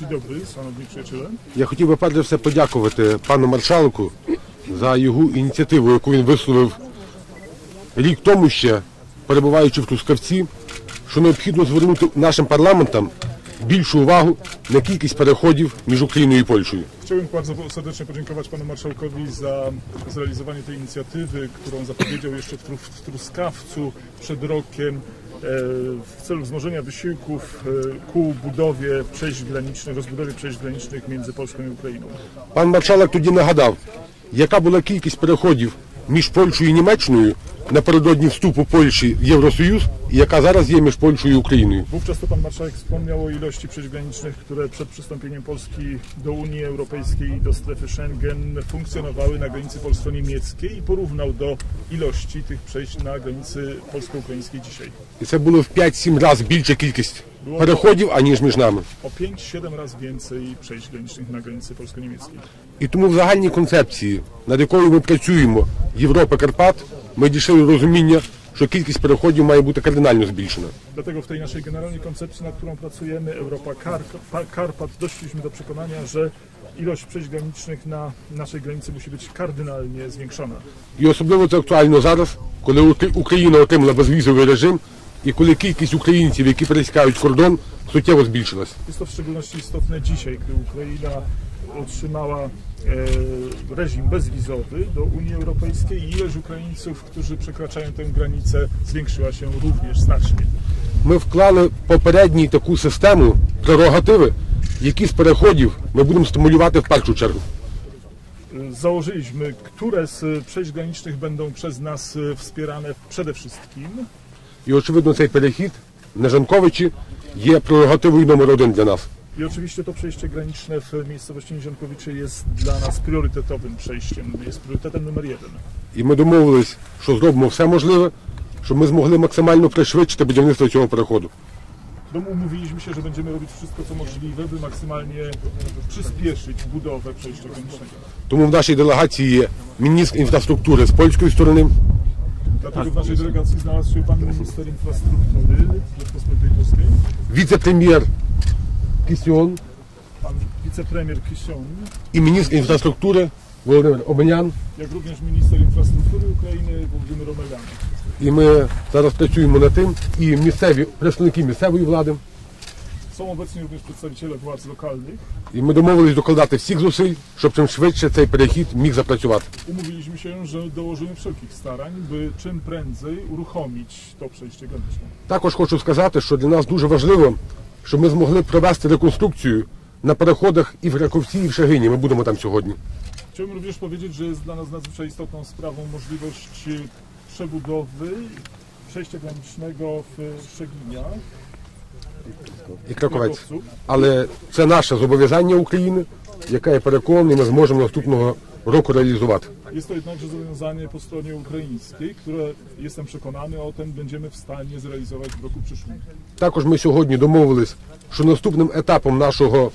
Dzień dobry, szanowni przyjaciele. Я хотів би перш за все подякувати пану маршалку за його ініціативу, яку він висловив рік тому ще, перебуваючи в Трускавці, що необхідно звернути нашим парламентам більшу увагу на кількість переходів між Україною і Польщею. Chciałbym bardzo serdecznie podziękować panu marszałkowi za zrealizowanie tej inicjatywy, którą zapowiedział jeszcze w, Tru- w Truskawcu przed rokiem e, w celu wzmożenia wysiłków e, ku budowie przejść granicznych, rozbudowie przejść granicznych między Polską i Ukrainą. Пан маршалок тоді нагадав, яка була кількість переходів між Польщею і Німеччиною напередодні вступу Польщі в Євросоюз, і яка зараз є між Польщею і Україною. Wówczas to pan marszałek wspomniał o ilości przejść granicznych, które przed przystąpieniem Polski do Unii Europejskiej i do strefy Schengen funkcjonowały na granicy polsko-niemieckiej i porównał do ilości tych przejść na granicy polsko-ukraińskiej dzisiaj. І це було в 5-7 разів більша кількість переходів, аніж між нами. O 5-7 razy więcej przejść granicznych na granicy polsko-niemieckiej. І тому в загальній концепції, над якою ми працюємо Європа Карпат, ми дійшли до розуміння, що кількість переходів має бути кардинально збільшена. Dlatego w tej naszej generalnej koncepcji, nad którą pracujemy, Europa Kar Pa- Karpat, doszliśmy do przekonania, że ilość przejść granicznych na naszej granicy musi być kardynalnie zwiększona. І особливо це актуально зараз, коли Укр- Україна отримала безвізовий режим і коли кількість українців, які пересікають кордон, суттєво збільшилась. Jest to w szczególności istotne dzisiaj, gdy Ukraina otrzymała e, reżim bezwizowy do Unii Europejskiej i ilość Ukraińców, którzy przekraczają tę granicę, zwiększyła się również znacznie. Ми вклали в попередній таку систему прерогативи, які з переходів ми будемо стимулювати в першу чергу. E, Założyliśmy, które z przejść granicznych będą przez nas e, wspierane przede wszystkim. І очевидно, цей перехід на Жанковичі є прерогативою номер один для нас. I oczywiście to przejście graniczne w miejscowości Niziankowicze jest dla nas priorytetowym przejściem, jest priorytetem numer jeden. І ми домовились, що зробимо все можливе, щоб ми змогли максимально пришвидшити будівництво цього переходу. Domu umówiliśmy się, że będziemy robić wszystko, co możliwe, by maksymalnie przyspieszyć budowę przejścia granicznego. Тому в нашій делегації є міністр інфраструктури з польської сторони, Dlatego w naszej delegacji znalazł się pan minister infrastruktury Rzeczpospolitej Polskiej, віце-прем'єр pan wicepremier Kision, I minister infrastruktury Володимир Обенян. jak również minister infrastruktury Ukrainy Władimir Omegan. І ми зараз працюємо над тим, і місцеві представники місцевої влади. Są obecni również przedstawiciele władz lokalnych. І ми домовились докладати всіх зусиль, щоб чим швидше цей перехід міг запрацювати. Umówiliśmy się, że dołożymy wszelkich starań, by czym prędzej uruchomić to przejście graniczne. Також хочу сказати, що для нас дуже важливо, щоб ми змогли провести реконструкцію на переходах і в Раковці, і в Шагині. Ми будемо там сьогодні. Chciałbym również powiedzieć, że jest dla nas nadzwyczaj istotną sprawą możliwość e, przebudowy przejścia granicznego w Szczeginiach. І Краковець. Але це наше зобов'язання України, яке я переконаний, ми зможемо наступного року реалізувати. Jest to jednakże zobowiązanie po stronie ukraińskiej, które jestem przekonany o tym będziemy w stanie zrealizować w roku przyszłym. Також ми сьогодні домовились, що наступним етапом нашого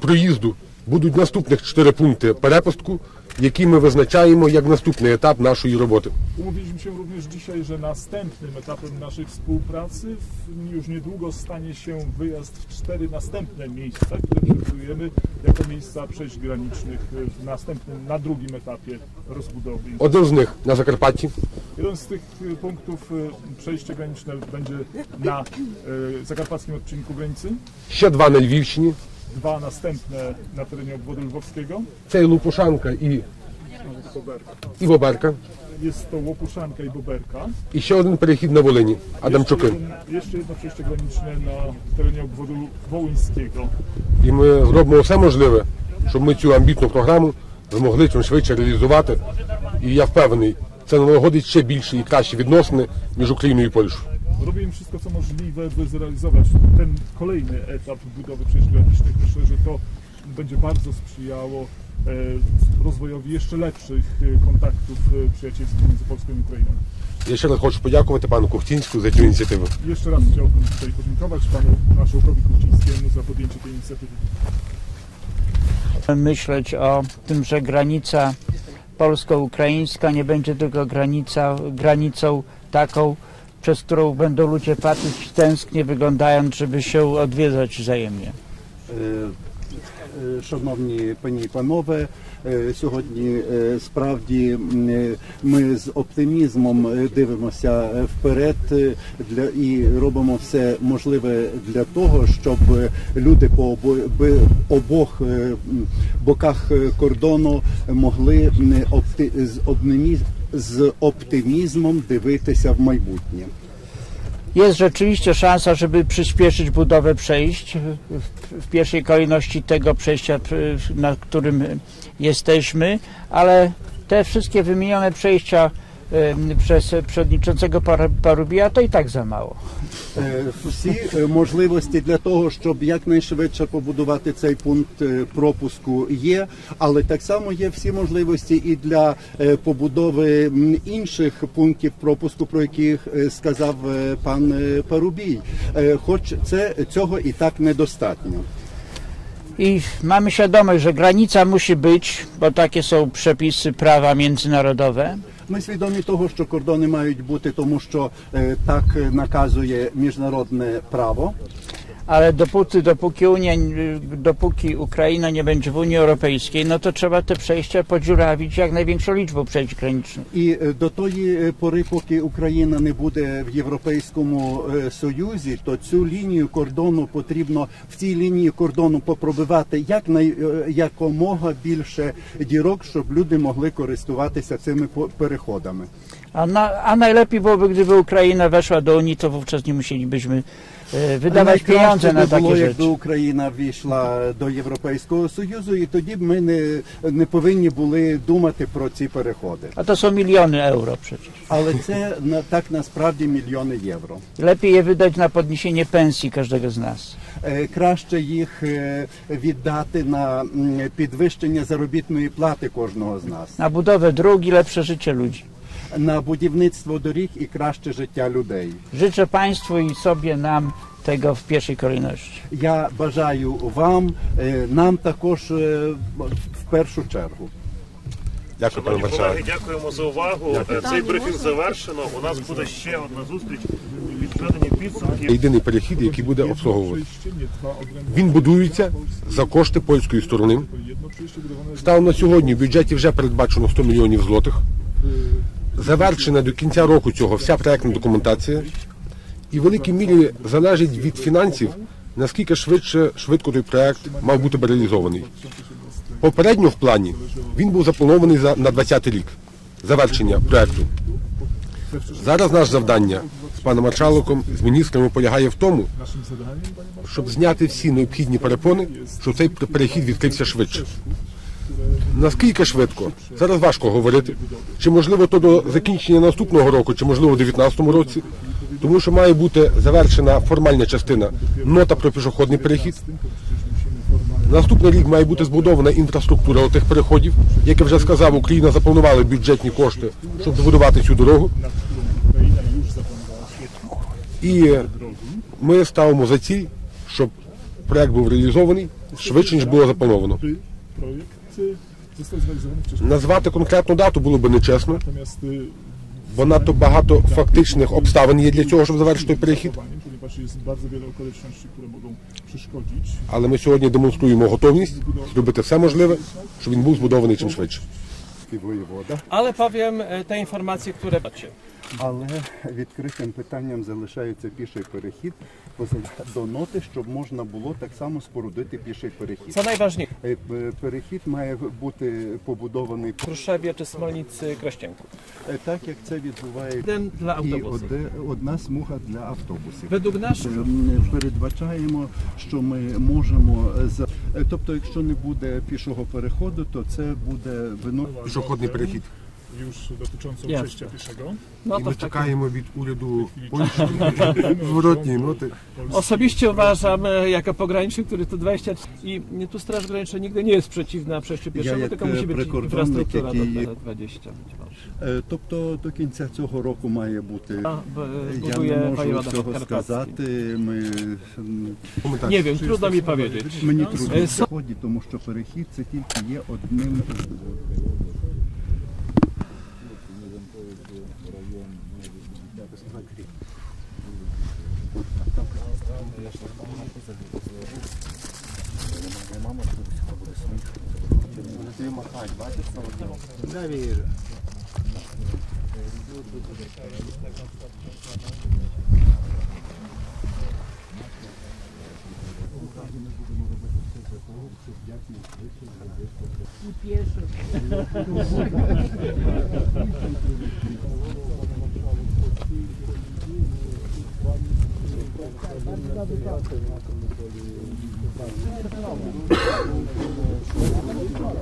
проїзду будуть наступних чотири пункти перепустку, які ми визначаємо як наступний етап нашої роботи. Umówiliśmy się również dzisiaj, że następnym etapem naszej współpracy w- już niedługo stanie się wyjazd w cztery następne miejsca, które przewidujemy jako miejsca przejść granicznych w następnym, na drugim etapie rozbudowy. Один з них на Закарпатті, Jeden z tych y, punktów y, przejście graniczne będzie na y, zakarpackim odcinku granicy, ще два на Львівщині. dwa następne na terenie obwodu lwowskiego. І Лупушанка і, Boberka. і Боберка. Jest to Łopuszanka i Boberka. І ще один перехід на Волині, Jeszcze, Адамчуки. jeden, jeszcze jedno przejście graniczne na terenie obwodu wołyńskiego. І ми зробимо все можливе, щоб ми цю амбітну програму змогли чим швидше реалізувати. І я впевнений, це налагодить ще більші і кращі відносини між Україною і Польщею. Robimy wszystko, co możliwe, by zrealizować ten kolejny etap budowy przejść granicznych. Myślę, że to będzie bardzo sprzyjało e, rozwojowi jeszcze lepszych e, kontaktów e, przyjacielskich między Polską i Ukrainą. Я ще раз хочу подякувати пану Ковтінську за цю ініціативу. Jeszcze raz chciałbym tutaj podziękować panu marszałkowi Kuchcińskiemu za podjęcie tej inicjatywy. myśleć o tym, że granica polsko-ukraińska nie będzie tylko granica, granicą taką, przez którą będą ludzie patrzeć tęsknie, wyglądając, żeby się odwiedzać wzajemnie. Шановні пані і панове, сьогодні справді ми з оптимізмом дивимося вперед для і робимо все можливе для того, щоб люди по обох боках кордону могли з обніміз- з оптимізмом дивитися в майбутнє. Jest rzeczywiście szansa, żeby przyspieszyć budowę przejść, w, w pierwszej kolejności tego przejścia, przy- na którym jesteśmy, ale te wszystkie wymienione przejścia em, przez przewodniczącego Par- Parubia to i tak za mało. Е, всі е, можливості для того, щоб якнайшвидше побудувати цей пункт е, пропуску є, але так само є всі можливості і для е, побудови м, інших пунктів пропуску, про яких е, сказав е, пан е, Парубій. Е, Хоч це цього і так недостатньо. I mamy świadomość, że granica musi być, bo takie są przepisy prawa międzynarodowe, Ми свідомі того, що кордони мають бути, тому що е, так наказує міжнародне право. Ale dopóty, dopóki, Unia, dopóki Ukraina nie będzie w Unii Europejskiej, no to trzeba te przejścia podziurawić jak największą liczbą przejść granicznych. І е, до тої пори, поки Україна не буде в Європейському е, Союзі, то цю лінію кордону потрібно в цій лінії кордону попробивати якнай, е, якомога більше дірок, щоб люди могли користуватися цими по- переходами. A, na, a najlepiej byłoby, gdyby Ukraina weszła do Unii, to wówczas nie musielibyśmy e, wydawać pieniądze na би було, takie якби rzeczy. Україна війшла до Європейського Союзу, і тоді б ми не, не повинні були думати про ці переходи. A to są miliony euro przecież. Але це на так насправді мільйони євро. Lepiej je wydać na podniesienie pensji każdego z nas. Е, краще їх е, віддати на м, підвищення заробітної плати кожного з нас, Na budowę dróg i lepsze życie ludzi. На будівництво доріг і краще життя людей. Życzę Państwu i sobie, nam tego w pierwszej kolejności. Я бажаю вам, е, нам також е, в першу чергу. Дякую, пане колеги, дякуємо за увагу. Цей брифінг завершено. У нас буде ще одна зустріч. Єдиний перехід, який буде обслуговувати. Він будується за кошти польської сторони. Станом на сьогодні в бюджеті вже передбачено 100 мільйонів злотих. Завершена до кінця року цього вся проектна документація. І в великій мірі залежить від фінансів, наскільки швидше швидко той проект мав бути реалізований. Попередньо в плані він був запланований за, на 20 рік завершення проекту. Зараз наше завдання з паном маршалком, з міністрами полягає в тому, щоб зняти всі необхідні перепони, щоб цей перехід відкрився швидше. Наскільки швидко? Зараз важко говорити. Чи можливо то до закінчення наступного року, чи можливо у 2019 році, тому що має бути завершена формальна частина нота про пішохідний перехід. Наступний рік має бути збудована інфраструктура тих переходів. Як я вже сказав, Україна запланувала бюджетні кошти, щоб збудувати цю дорогу. І ми ставимо за ціль, щоб проект був реалізований швидше, ніж було заплановано. Назвати конкретну дату було б нечесно, бо надто багато фактичних обставин є для цього, щоб завершити той перехід. Але ми сьогодні демонструємо готовність зробити все можливе, щоб він був збудований чим швидше. Ale powiem e, te informacje, które macie. Але відкритим питанням залишається піший перехід до ноти, щоб можна було так само спорудити піший перехід. Co najważniejsze, Е, Перехід має бути побудований w Kruszewie czy Smolnicy е, так, як це відбувається. Dla І одна смуга для автобусів. Według naszych Передбачаємо, що ми можемо за е, тобто, якщо не буде пішого переходу, то це буде вино. Пішохідний перехід. Już dotyczącą Jasne. przejścia pieszego. no І to ми w takim... чекаємо від уряду Польщі зворотні ноти. Osobiście uważam, e, jako pograniczny, który tu 20 i nie, tu Straż Graniczna nigdy nie jest przeciwna przejściu pieszego, jak, tylko musi być przekordonik, infrastruktura do jaki- te 20 być może. Е, Тобто до кінця цього року має бути. A, b- Я не buduje можу wojewoda цього podkarpacki. сказати. Ми м, Коментар. Nie wiem, trudno mi powiedzieć. мені трудно Е, в заході, тому що перехід це тільки є одним тобі махати, бачиш? Да, вижу. І п'єшу. Thank you. 哎，这个很老了。